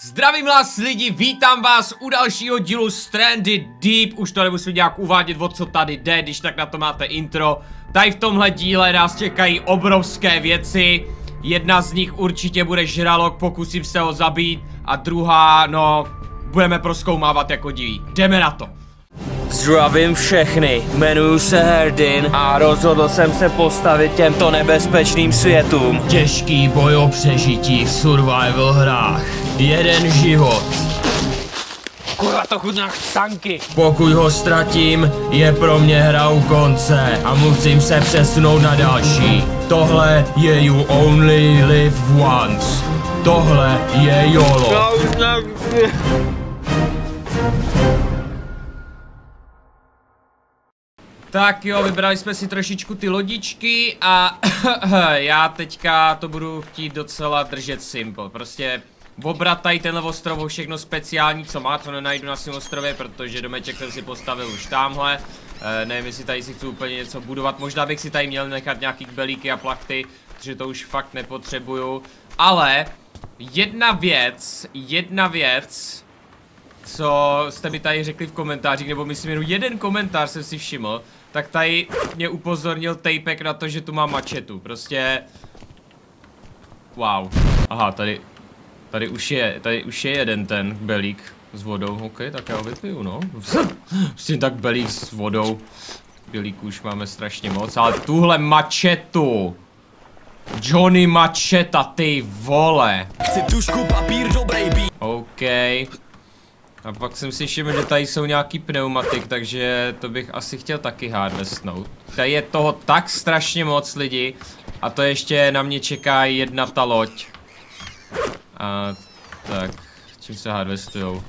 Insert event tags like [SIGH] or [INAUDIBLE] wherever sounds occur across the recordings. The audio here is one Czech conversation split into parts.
Zdravím vás lidi, vítám vás u dalšího dílu Stranded Deep. Už to nemusím nějak uvádět, o co tady jde, když tak na to máte intro. Tady v tomhle díle nás čekají obrovské věci. Jedna z nich určitě bude žralok, pokusím se ho zabít. A druhá, no, budeme proskoumávat jako diví. Jdeme na to. Zdravím všechny, jmenuji se Herdin a rozhodl jsem se postavit těmto nebezpečným světům. Těžký boj o přežití v survival hrách Jeden život Kurva, to chudná chcanky. Pokud ho ztratím, je pro mě hra u konce a musím se přesunout na další. Tohle je You Only Live Once. Tohle je YOLO. Tak jo, vybrali jsme si trošičku ty lodičky a [COUGHS] já teďka to budu chtít docela držet simple. Prostě obrat tady tenhle ostrov všechno speciální, co má, co nenajdu na svém ostrově, protože domeček jsem si postavil už tamhle. E, nevím, jestli tady si chci úplně něco budovat, možná bych si tady měl nechat nějaký belíky a plachty, protože to už fakt nepotřebuju. Ale jedna věc, jedna věc, co jste mi tady řekli v komentářích, nebo myslím jenom jeden komentář jsem si všiml, tak tady mě upozornil Tapek na to, že tu má mačetu, prostě... Wow. Aha, tady, tady už je, tady už je jeden ten belík s vodou, ok, tak já ho vypiju, no. [LAUGHS] Prostě tak belík s vodou. Belíků už máme strašně moc, ale tuhle mačetu. Johnny Macheta, ty vole. Chci tušku, papír, dobrý beat. OK. A pak jsem si všiml, že tady jsou nějaký pneumatik, takže to bych asi chtěl taky harvestnout. Tady je toho tak strašně moc lidi a to ještě na mě čeká jedna ta loď. A tak, čím se harvestujou?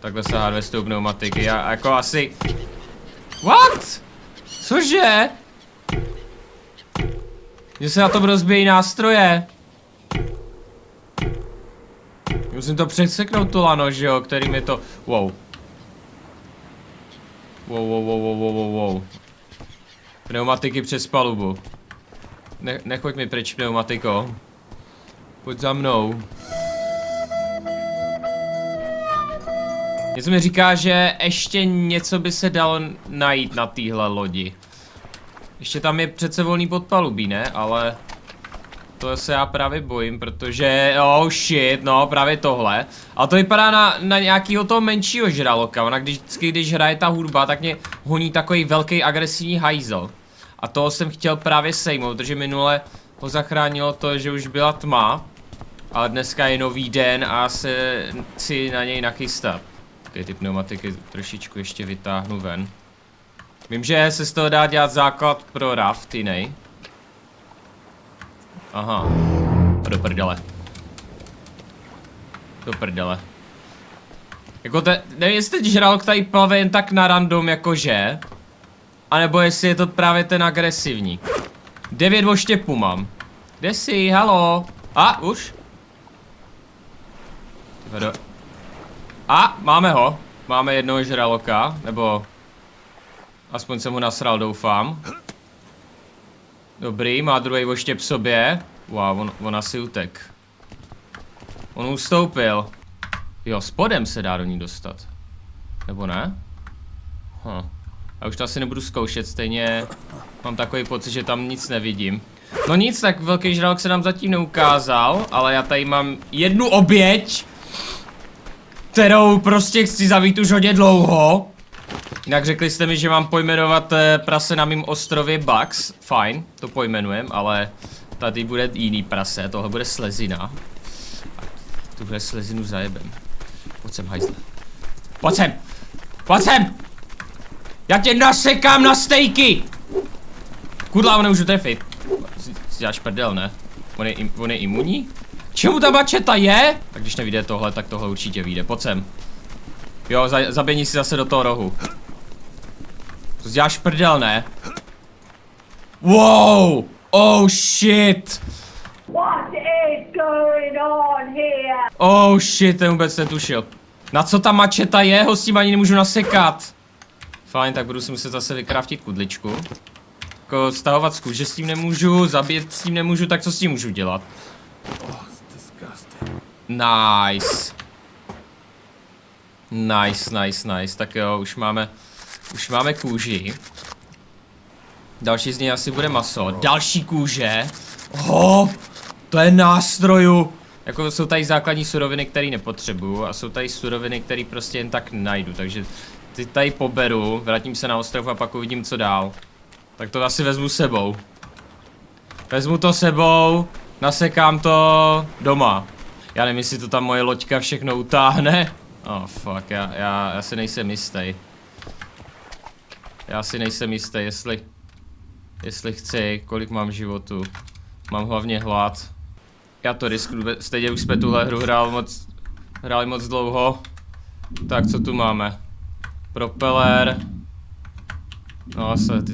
Takhle se harvestují pneumatiky a jako asi... What? Cože? Že se na tom rozbíjí nástroje. Musím to přeseknout to lano, že jo, kterým je to... Wow, wow, wow, wow, wow, wow, wow. Pneumatiky přes palubu. Ne nechoď mi pryč, pneumatiko. Pojď za mnou. Něco mi říká, že ještě něco by se dalo najít na téhle lodi. Ještě tam je přece volný podpalubí, ne? Ale... To se já právě bojím, protože, oh shit, no právě tohle. A to vypadá na, na nějakýho toho menšího žraloka, ona když, vždycky, když hraje ta hudba, tak mě honí takový velký agresivní hajzel. A toho jsem chtěl právě sejmout, protože minule ho zachránilo to, že už byla tma. Ale dneska je nový den a se si na něj nachystat. Okay, ty pneumatiky trošičku ještě vytáhnu ven. Vím, že se z toho dá dělat základ pro raft, jiný. Aha. A do prdele. Do prdele. Jako te, nevím, jestli teď žralok tady plave jen tak na random jakože. A nebo jestli je to právě ten agresivní. Devět oštěpů mám. Kde jsi, halo? A, už? Do... A, máme ho. Máme jednoho žraloka, nebo... Aspoň jsem mu nasral, doufám. Dobrý, má druhý oštěp sobě. Wow, on, on asi utek. On ustoupil. Jo, spodem se dá do ní dostat. Nebo ne? Hm. Já už to asi nebudu zkoušet, stejně mám takový pocit, že tam nic nevidím. No nic, tak velký žralok se nám zatím neukázal, ale já tady mám jednu oběť, kterou prostě chci zavít už hodně dlouho. Jinak řekli jste mi, že mám pojmenovat eh, prase na mým ostrově Bugs. Fajn, to pojmenujem, ale tady bude jiný prase, tohle bude slezina. Tuhle slezinu zajebem. Pojď sem, hajzle. Pojď sem! Pojď sem! Já tě nasekám na stejky! Kudla, nemůžu trefit. Si děláš prdel, ne? On je, on je imunní? Čemu ta bačeta je? Tak když nevíde tohle, tak tohle určitě vyjde. Pojď sem. Jo, za, zaběni si zase do toho rohu. To děláš prdel, ne? Wow! Oh shit! What is going on here? Oh shit, ten vůbec netušil. Na co ta mačeta je? Ho s tím ani nemůžu nasekat. Fajn, tak budu si muset zase vykraftit kudličku. Jako stahovat z kůže s tím nemůžu, zabít s tím nemůžu, tak co s tím můžu dělat? Nice. Nice, nice, nice. Tak jo, už máme, už máme kůži. Další z něj asi bude maso. Další kůže. Oh, to je nástroju. Jako jsou tady základní suroviny, které nepotřebuju a jsou tady suroviny, které prostě jen tak najdu, takže ty tady poberu, vrátím se na ostrov a pak uvidím, co dál. Tak to asi vezmu sebou. Vezmu to sebou, nasekám to doma. Já nevím, jestli to tam moje loďka všechno utáhne. Oh fuck, já, já, já si nejsem jistý. Já si nejsem jistý, jestli, jestli chci, kolik mám životu. Mám hlavně hlad. Já to riskuju, stejně už jsme tuhle hru hrál moc, hráli moc dlouho. Tak, co tu máme? Propeller. No,ase, ty...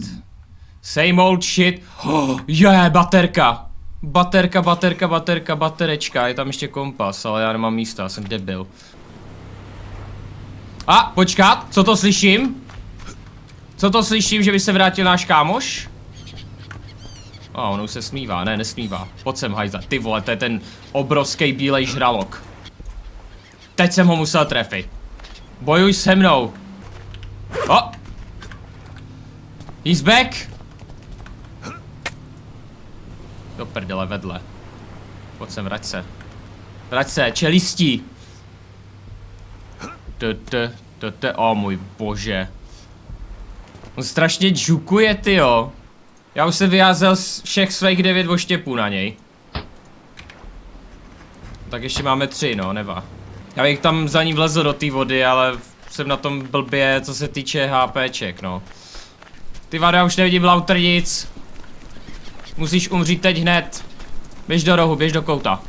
Same old shit. Oh, [GASPS] je, yeah, baterka. Baterka, baterka, baterka, baterečka. Je tam ještě kompas, ale já nemám místa, já jsem debil. A, počkat, co to slyším? Co to slyším, že by se vrátil náš kámoš? A oh, on už se smívá, ne, nesmívá. Pojď sem, hajza, ty vole, to je ten obrovský bílej žralok. Teď jsem ho musel trefit. Bojuj se mnou. Oh. He's back! Do prdele, vedle. Pojď sem, vrať se. Vrať se, čelistí. Tete, tete, o můj bože. On strašně džukuje, tyjo. Já už jsem vyházel všech svých devět oštěpů na něj. Tak ještě máme tři, no, neva. Já bych tam za ní vlezl do té vody, ale jsem na tom blbě, co se týče HPček, no. Ty vado, já už nevidím lauter nic. Musíš umřít teď hned. Běž do rohu, běž do kouta.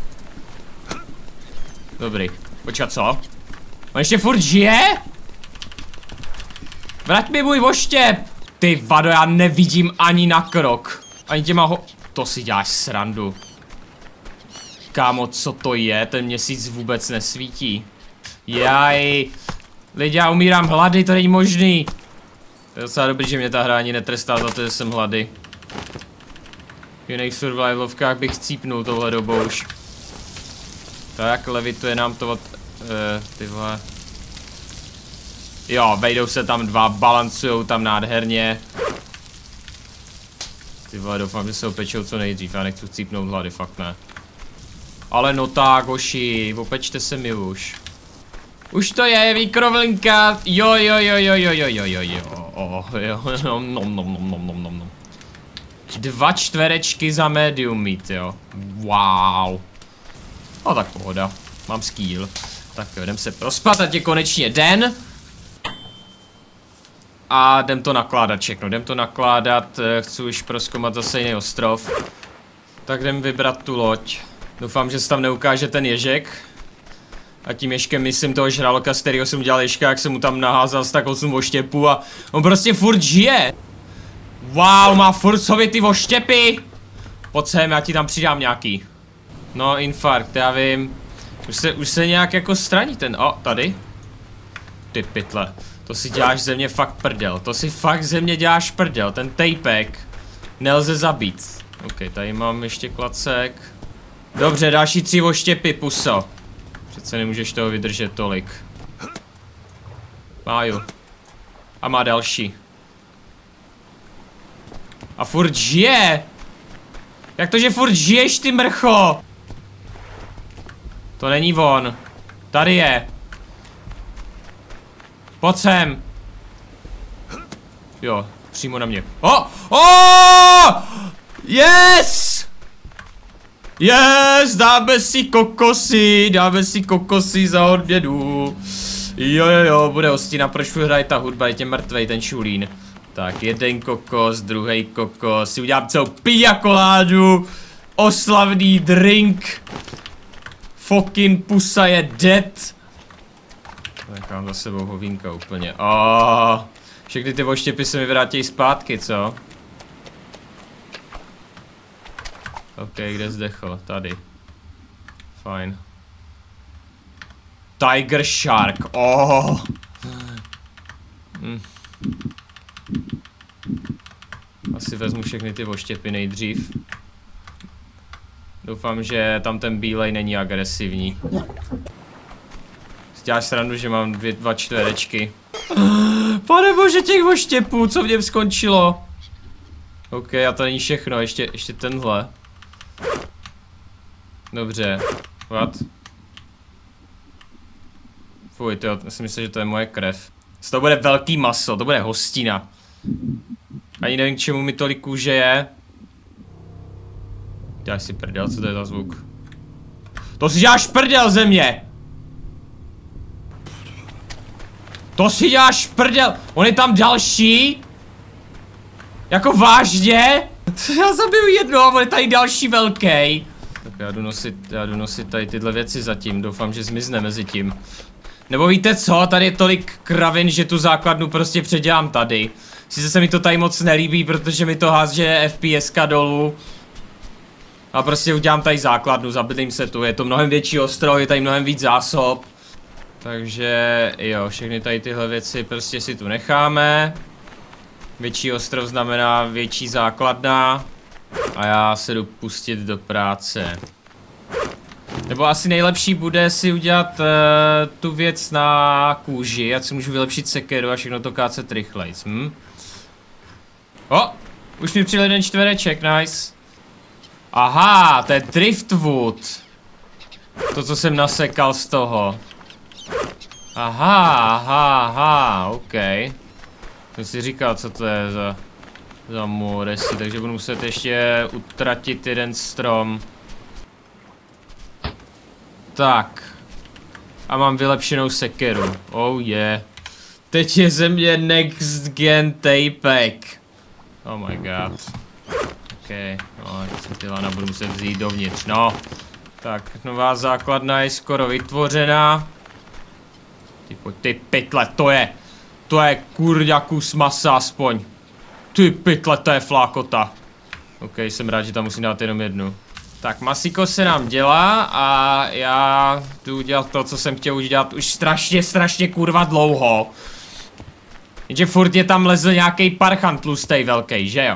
Dobrý. Počkat, co? On ještě furt žije? Vrať mi můj voštěp! Ty vado, já nevidím ani na krok. Ani těma ho... To si děláš srandu. Kámo, co to je? Ten měsíc vůbec nesvítí. Jaj. Lidi, já umírám hlady, to není možný. To je docela dobrý, že mě ta hra ani netrestá za to, že jsem hlady. Jiných survivalovkách bych cípnul tohle dobou už. Tak, levituje nám to od... Uh, ty vole. Jo, vejdou se tam dva, balancujou tam nádherně. Ty vole, doufám, že se opečou co nejdřív, já nechci cípnout hlady, fakt ne. Ale no tak, hoši, opečte se mi už. Už to je, výkrovlinka, jo, jo, jo, jo, jo, jo, jo, jo, jo, oh, jo, nom, nom, nom, nom, nom, nom, nom. Dva čtverečky za medium mít, jo. Wow. No tak pohoda, mám skill. Tak jo, jdem se prospat, ať je konečně den. A jdem to nakládat všechno, jdem to nakládat, chci už proskomat zase jiný ostrov. Tak jdem vybrat tu loď. Doufám, že se tam neukáže ten ježek. A tím ježkem myslím toho žraloka, z kterého jsem udělal ježka, jak jsem mu tam naházal z tak 8 oštěpů a on prostě furt žije. Wow, má furt sobě ty oštěpy. Pojď sem, já ti tam přidám nějaký. No, infarkt, já vím. Už se, už se nějak jako straní ten, o, tady. Ty pytle. To si děláš ze mě fakt prdel, to si fakt ze mě děláš prdel, ten tejpek nelze zabít. Ok, tady mám ještě klacek. Dobře, další tři oštěpy, puso. Přece nemůžeš toho vydržet tolik. Máju. A má další. A furt žije! Jak to, že furt žiješ, ty mrcho? To není on. Tady je. Pojď sem. Jo, přímo na mě. O! Oh! Oh! Yes! Yes, dáme si kokosy, dáme si kokosy za odměnu. Jo, jo, jo, bude hostina, proč hraje ta hudba, je tě mrtvej ten šulín. Tak, jeden kokos, druhý kokos, si udělám celou pijakoládu, oslavný drink. Fucking pusa je dead. Nechám za sebou hovínka úplně. Oh, všechny ty voštěpy se mi vrátí zpátky, co? OK, kde zdechl? Tady. Fajn. Tiger Shark. Oh. Hm. Asi vezmu všechny ty voštěpy nejdřív. Doufám, že tam ten bílej není agresivní. Si děláš srandu, že mám dvě, dva čtverečky. Pane bože, těch oštěpů, co v něm skončilo? OK, a to není všechno, ještě, ještě tenhle. Dobře, what? Fuj, to já si myslím, že to je moje krev. To bude velký maso, to bude hostina. Ani nevím, k čemu mi tolik kůže je. Děláš si prdel, co to je za zvuk? To si děláš prdel země! To si děláš prdel! On je tam další? Jako vážně? [LAUGHS] Já zabiju jedno a on je tady další velký. Tak já jdu nosit, já jdu nosit tady tyhle věci zatím, doufám, že zmizne mezi tím. Nebo víte co, tady je tolik kravin, že tu základnu prostě předělám tady. Sice se mi to tady moc nelíbí, protože mi to házže FPSka dolů. A prostě udělám tady základnu, zabydlím se tu, je to mnohem větší ostrov, je tady mnohem víc zásob. Takže jo, všechny tady tyhle věci prostě si tu necháme. Větší ostrov znamená větší základna. A já se jdu pustit do práce. Nebo asi nejlepší bude si udělat uh, tu věc na kůži, já si můžu vylepšit sekeru a všechno to kácet rychlejc, hm? O, už mi přijel jeden čtvereček, nice. Aha, to je driftwood. To, co jsem nasekal z toho. Aha, aha, aha, ok. Jsem si říkal, co to je za, za moresy, takže budu muset ještě utratit jeden strom. Tak. A mám vylepšenou sekeru. Oh yeah. Teď je ze mě next gen tapek. Oh my god. OK, no, ty lana budu muset vzít dovnitř, no. Tak, nová základna je skoro vytvořená. Ty pojď, ty pytle, to je, to je kurňa kus masa aspoň. Ty pytle, to je flákota. OK, jsem rád, že tam musím dát jenom jednu. Tak masiko se nám dělá a já jdu udělat to, co jsem chtěl udělat už strašně, strašně kurva dlouho. Jenže furt je tam lezl nějaký parchant tlustej velký, že jo?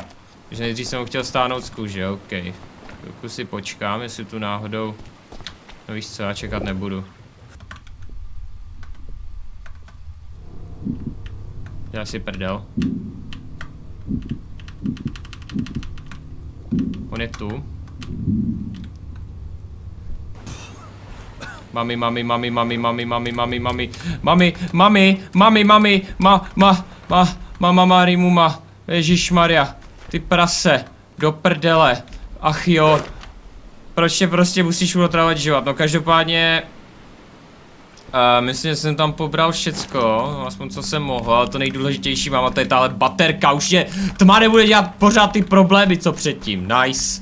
Takže nejdřív jsem ho chtěl stáhnout z kůže, ok. Chvilku si počkám, jestli tu náhodou... No víš co, já čekat nebudu. Já si prdel. On je tu. Mami, mami, mami, mami, mami, mami, mami, mami, mami, mami, mami, mami, ma, ma, ma, mama Marimuma, Maria, ty prase, do prdele, ach jo, proč tě prostě musíš otravovat život, no každopádně, Uh, myslím, že jsem tam pobral všecko, no, aspoň co jsem mohl, ale to nejdůležitější mám a to je tahle baterka, už je tma nebude dělat pořád ty problémy, co předtím, nice.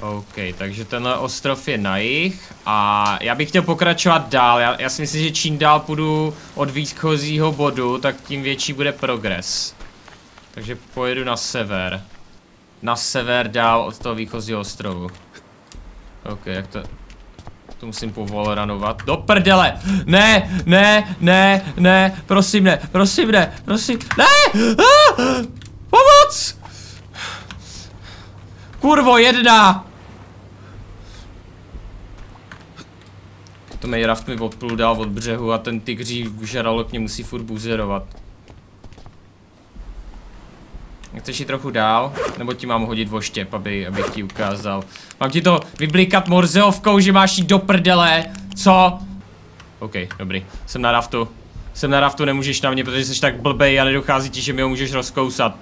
OK, takže tenhle ostrov je na jich a já bych chtěl pokračovat dál, já, já si myslím, že čím dál půjdu od výchozího bodu, tak tím větší bude progres. Takže pojedu na sever. Na sever dál od toho výchozího ostrovu. OK, jak to... To musím povolranovat. Do prdele! Ne, ne, ne, ne, prosím ne, prosím ne, prosím, ne! Ah! Pomoc! Kurvo, jedna! To Mayraft mi odplul dál od břehu a ten tygří žralok mě musí furt buzerovat. Chceš jít trochu dál? Nebo ti mám hodit voštěp, aby, abych ti ukázal. Mám ti to vyblikat morzeovkou, že máš jít do prdele. Co? OK, dobrý. Jsem na raftu. Jsem na raftu, nemůžeš na mě, protože jsi tak blbej a nedochází ti, že mi ho můžeš rozkousat.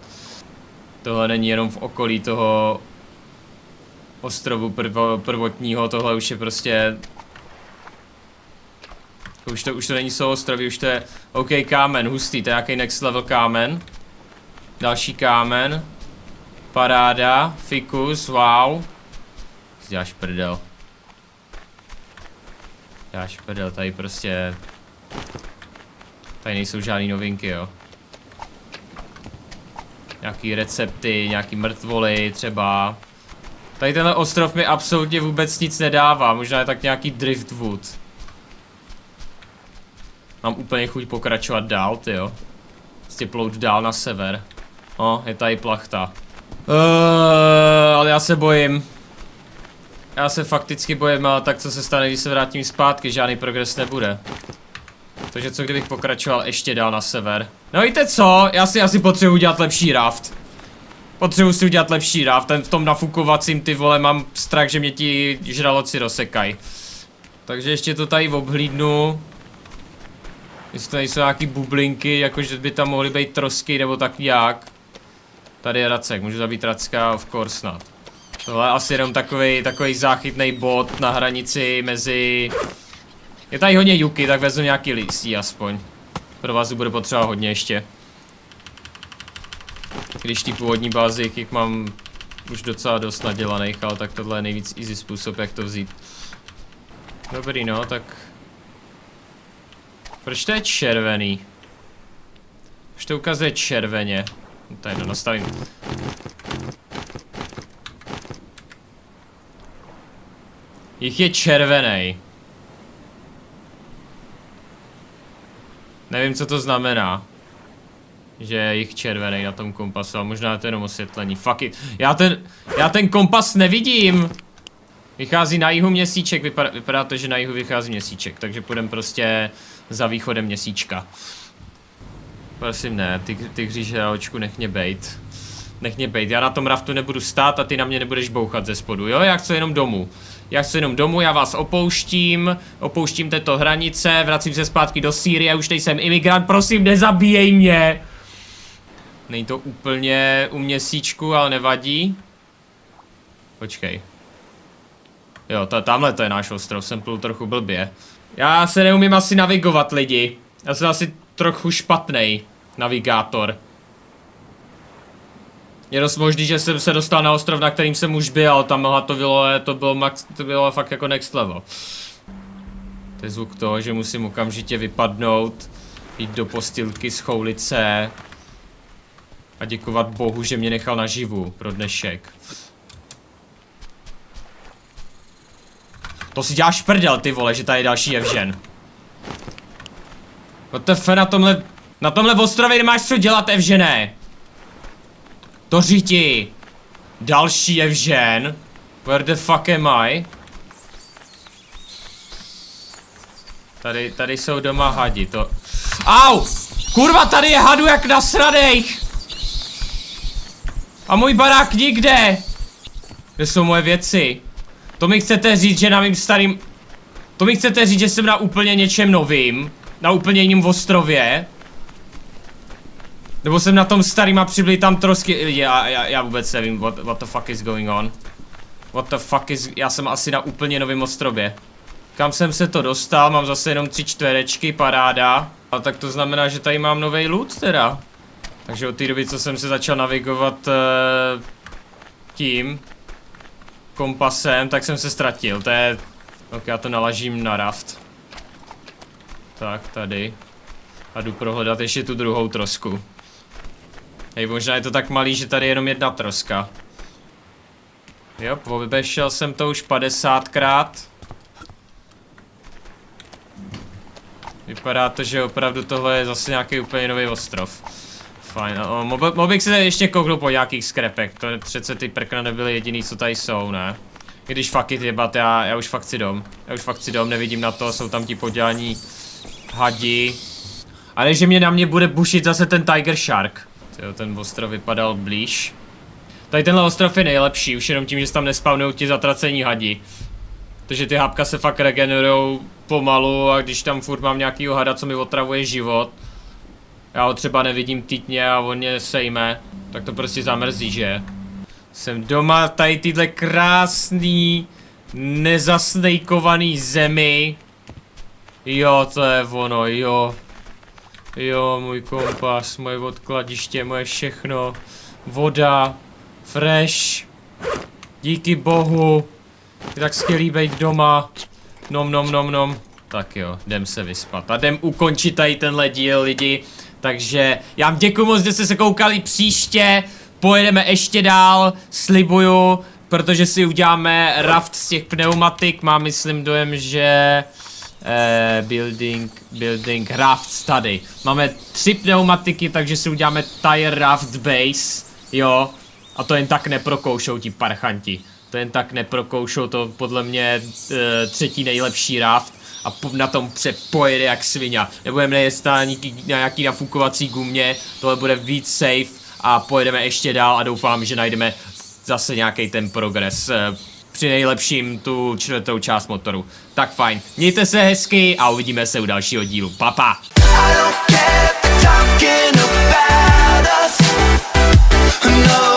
Tohle není jenom v okolí toho ostrovu prvo, prvotního, tohle už je prostě už to, už to není souostroví, už to je OK kámen, hustý, to je nějaký next level kámen. Další kámen. Paráda, fikus, wow. Děláš prdel. Děláš prdel, tady prostě... Tady nejsou žádné novinky, jo. Nějaký recepty, nějaký mrtvoly třeba. Tady tenhle ostrov mi absolutně vůbec nic nedává, možná je tak nějaký driftwood. Mám úplně chuť pokračovat dál, ty jo. Prostě plout dál na sever. O, je tady plachta. Uh, ale já se bojím. Já se fakticky bojím, ale tak co se stane, když se vrátím zpátky, žádný progres nebude. Takže co kdybych pokračoval ještě dál na sever? No víte co, já si asi potřebuji udělat lepší raft. Potřebuji si udělat lepší raft, ten v tom nafukovacím ty vole mám strach, že mě ti žraloci rozsekají. Takže ještě to tady obhlídnu. Jestli tady jsou nějaký bublinky, jakože by tam mohly být trosky nebo tak jak. Tady je Racek, můžu zabít Racka, of course snad. Tohle je asi jenom takový takový záchytný bod na hranici mezi... Je tady hodně juky, tak vezmu nějaký listí aspoň. Pro vás bude potřeba hodně ještě. Když ty původní bázy, jak mám už docela dost nadělaných, ale tak tohle je nejvíc easy způsob, jak to vzít. Dobrý no, tak... Proč to je červený? Už to ukazuje červeně. No, Tady to nastavím. Jich je červený. Nevím, co to znamená. Že je jich červený na tom kompasu, a možná je to jenom osvětlení. Fuck it. Já ten, já ten kompas nevidím. Vychází na jihu měsíček, vypadá, vypadá to, že na jihu vychází měsíček, takže půjdeme prostě za východem měsíčka. Prosím ne, ty, ty hříže očku nech mě bejt. Nech mě bejt, já na tom raftu nebudu stát a ty na mě nebudeš bouchat ze spodu, jo? Já chci jenom domů. Já chci jenom domů, já vás opouštím, opouštím této hranice, vracím se zpátky do Sýrie, už nejsem imigrant, prosím nezabíjej mě! Není to úplně u měsíčku, ale nevadí. Počkej. Jo, to, tamhle to je náš ostrov, jsem plul trochu blbě. Já se neumím asi navigovat lidi. Já jsem asi trochu špatný navigátor. Je dost možný, že jsem se dostal na ostrov, na kterým jsem už byl, tam to bylo, to bylo, max, to bylo fakt jako next level. To je zvuk toho, že musím okamžitě vypadnout, jít do postilky, schoulit se a děkovat bohu, že mě nechal naživu pro dnešek. To si děláš prdel, ty vole, že tady je další Evžen. Fuck, na tomhle, na tomhle ostrově nemáš co dělat, Evžené. To říti. Další Evžen. Where the fuck am I? Tady, tady jsou doma hadi, to... Au! Kurva, tady je hadu jak nasradejch! A můj barák nikde! Kde jsou moje věci? To mi chcete říct, že na mým starým... To mi chcete říct, že jsem na úplně něčem novým? Na úplně jiném ostrově? Nebo jsem na tom starým a přibyli tam trosky... Já, já, já vůbec nevím, what, what the fuck is going on. What the fuck is... Já jsem asi na úplně novém ostrově. Kam jsem se to dostal, mám zase jenom tři čtverečky, paráda. A tak to znamená, že tady mám nový loot teda. Takže od té doby, co jsem se začal navigovat uh, tím kompasem, tak jsem se ztratil. To je... Ok, já to nalažím na raft. Tak, tady. A jdu prohledat ještě tu druhou trosku. Hej, možná je to tak malý, že tady je jenom jedna troska. Jo, obešel jsem to už 50krát. Vypadá to, že opravdu tohle je zase nějaký úplně nový ostrov. Fajn, no, mohl, mohl bych se ještě kouknout po nějakých skrepech, to přece ty prkna nebyly jediný, co tady jsou, ne? Když fakt jebat, já, já už fakt si dom. Já už fakt si dom, nevidím na to, jsou tam ti podělaní hadi. Ale že mě na mě bude bušit zase ten Tiger Shark. Jo, ten ostrov vypadal blíž. Tady tenhle ostrov je nejlepší, už jenom tím, že se tam nespavnou ti zatracení hadi. Takže ty hápka se fakt regenerujou pomalu a když tam furt mám nějakýho hada, co mi otravuje život. Já ho třeba nevidím týdně a on mě sejme, tak to prostě zamrzí, že? Jsem doma tady tyhle krásný, nezasnejkovaný zemi. Jo, to je ono, jo. Jo, můj kompas, moje odkladiště, moje všechno. Voda, fresh. Díky bohu. Je tak skvělý být doma. Nom, nom, nom, nom. Tak jo, jdem se vyspat a jdem ukončit tady tenhle díl lidi. Takže já vám děkuji moc, že jste se koukali příště. Pojedeme ještě dál, slibuju, protože si uděláme raft z těch pneumatik. Mám myslím dojem, že... Eh, building, building raft tady. Máme tři pneumatiky, takže si uděláme tire raft base, jo. A to jen tak neprokoušou ti parchanti. To jen tak neprokoušel, to podle mě e, třetí nejlepší raft a na tom se pojede jak svině. Nebudeme nejet na nějaký, na nějaký nafukovací gumě, tohle bude víc safe a pojedeme ještě dál a doufám, že najdeme zase nějaký ten progres. E, při nejlepším tu čtvrtou část motoru. Tak fajn. Mějte se hezky a uvidíme se u dalšího dílu. Papa! Us. No,